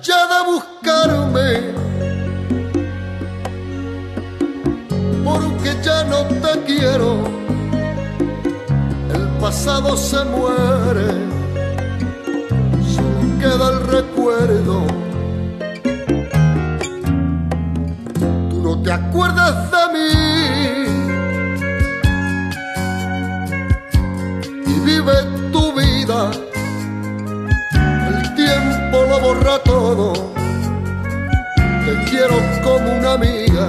ya de buscarme, porque ya no te quiero, el pasado se muere, solo queda el recuerdo. Tú no te acuerdas de mí quiero como una amiga.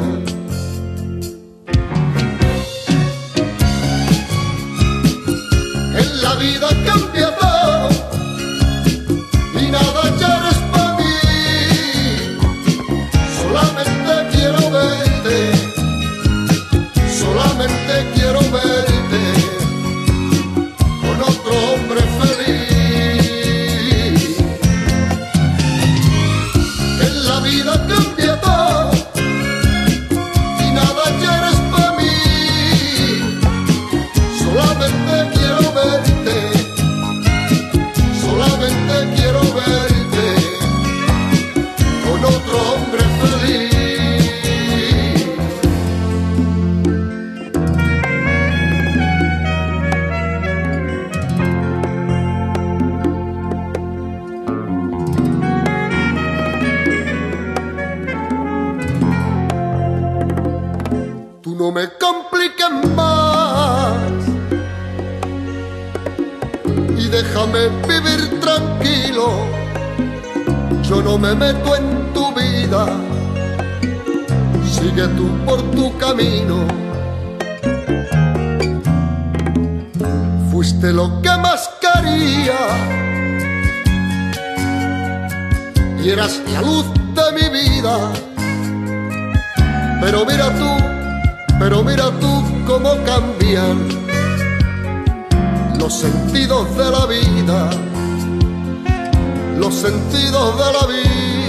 En la vida cambia todo y nada ya eres para mí. Solamente quiero verte, solamente quiero verte no me compliques más y déjame vivir tranquilo. Yo no me meto en tu vida, sigue tú por tu camino. Fuiste lo que más quería y eras la luz de mi vida. Pero mira tú, pero mira tú cómo cambian los sentidos de la vida, los sentidos de la vida,